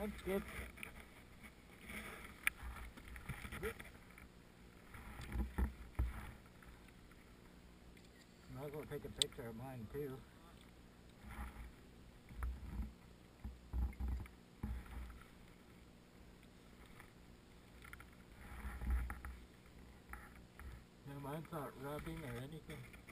Mine's good. Might as well take a picture of mine too. No, mine's not rubbing or anything.